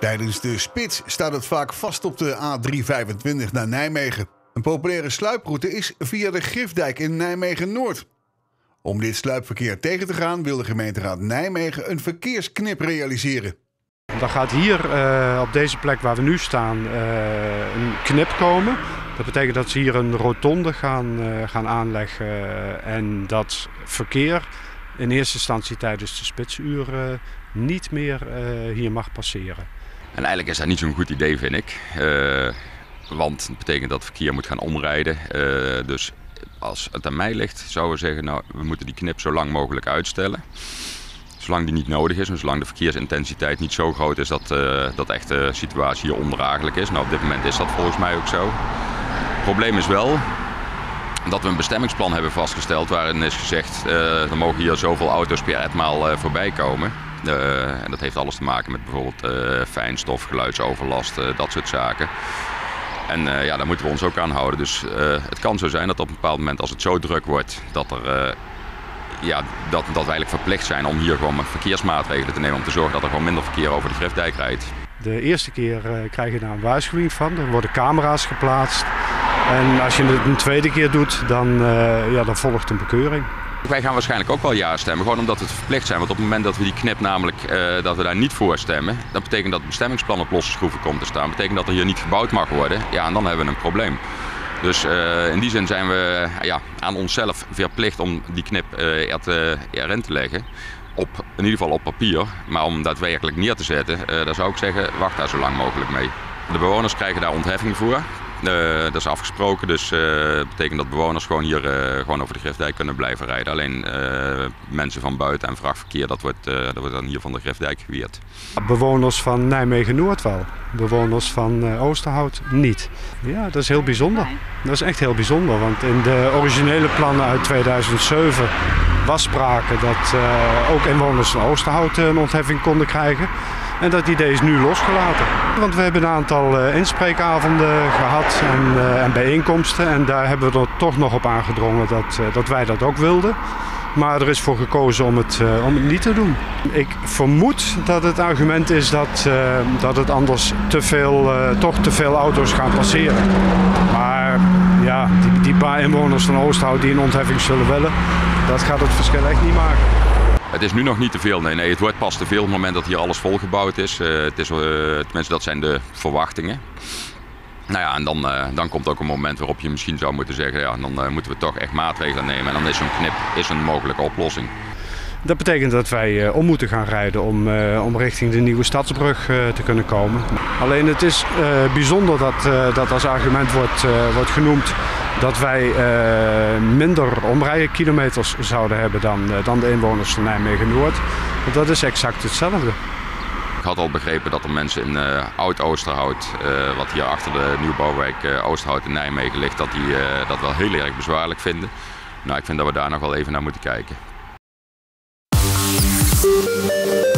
Tijdens de spits staat het vaak vast op de A325 naar Nijmegen. Een populaire sluiproute is via de Grifdijk in Nijmegen-Noord. Om dit sluipverkeer tegen te gaan wil de gemeenteraad Nijmegen een verkeersknip realiseren. Dan gaat hier uh, op deze plek waar we nu staan uh, een knip komen. Dat betekent dat ze hier een rotonde gaan, uh, gaan aanleggen en dat verkeer in eerste instantie tijdens de spitsuren niet meer hier mag passeren. En eigenlijk is dat niet zo'n goed idee, vind ik. want het betekent dat het verkeer moet gaan omrijden. dus als het aan mij ligt, zouden we zeggen, nou, we moeten die knip zo lang mogelijk uitstellen. Zolang die niet nodig is en zolang de verkeersintensiteit niet zo groot is dat, uh, dat echt de situatie hier ondraaglijk is. Nou, op dit moment is dat volgens mij ook zo. Het probleem is wel dat we een bestemmingsplan hebben vastgesteld waarin is gezegd uh, er mogen hier zoveel auto's per etmaal uh, voorbij komen. En dat heeft alles te maken met bijvoorbeeld fijnstof, geluidsoverlast, dat soort zaken. En ja, daar moeten we ons ook aan houden. Dus het kan zo zijn dat op een bepaald moment als het zo druk wordt dat er ja, dat, dat wij eigenlijk verplicht zijn om hier gewoon verkeersmaatregelen te nemen om te zorgen dat er gewoon minder verkeer over de Griffdijk rijdt. De eerste keer krijg je daar een waarschuwing van. Er worden camera's geplaatst. En als je het een tweede keer doet, dan, ja, dan volgt een bekeuring. Wij gaan waarschijnlijk ook wel ja stemmen, gewoon omdat we verplicht zijn. Want op het moment dat we die knip namelijk, uh, dat we daar niet voor stemmen, dat betekent dat het bestemmingsplan op losse schroeven komt te staan. Dat betekent dat er hier niet gebouwd mag worden. Ja, en dan hebben we een probleem. Dus uh, in die zin zijn we ja, aan onszelf verplicht om die knip er erin te leggen. Op, in ieder geval op papier. Maar om daadwerkelijk neer te zetten, dan zou ik zeggen, wacht daar zo lang mogelijk mee. De bewoners krijgen daar ontheffing voor. Uh, dat is afgesproken, dus uh, dat betekent dat bewoners gewoon hier uh, gewoon over de Griffdijk kunnen blijven rijden. Alleen mensen van buiten en vrachtverkeer, dat wordt, dat wordt dan hier van de Griffdijk geweerd. Bewoners van Nijmegen-Noord wel, bewoners van Oosterhout niet. Ja, dat is heel bijzonder. Dat is echt heel bijzonder, want in de originele plannen uit 2007 was sprake dat ook inwoners van Oosterhout een ontheffing konden krijgen. En dat idee is nu losgelaten. Want we hebben een aantal uh, inspreekavonden gehad en, en, bijeenkomsten. En daar hebben we er toch nog op aangedrongen dat, dat wij dat ook wilden. Maar er is voor gekozen om het, om het niet te doen. Ik vermoed dat het argument is dat, dat het anders toch te veel auto's gaan passeren. Maar ja, die, die paar inwoners van Oosthout die een ontheffing zullen willen, dat gaat het verschil echt niet maken. Het is nu nog niet te veel. Nee, nee, het wordt pas te veel op het moment dat hier alles volgebouwd is. Uh, het is uh, tenminste, dat zijn de verwachtingen. Nou ja, en dan, uh, dan komt ook een moment waarop je misschien zou moeten zeggen, ja, dan moeten we toch echt maatregelen nemen. En dan is zo'n knip is een mogelijke oplossing. Dat betekent dat wij om moeten gaan rijden om, om richting de nieuwe stadsbrug te kunnen komen. Alleen het is bijzonder dat dat als argument wordt, wordt genoemd dat wij uh, minder omrijdenkilometers zouden hebben dan, uh, dan de inwoners van Nijmegen-Noord. Want dat is exact hetzelfde. Ik had al begrepen dat er mensen in uh, Oud-Oosterhout, wat hier achter de nieuwbouwwijk Oosterhout in Nijmegen ligt, dat die dat wel heel erg bezwaarlijk vinden. Nou, ik vind dat we daar nog wel even naar moeten kijken. Thank you.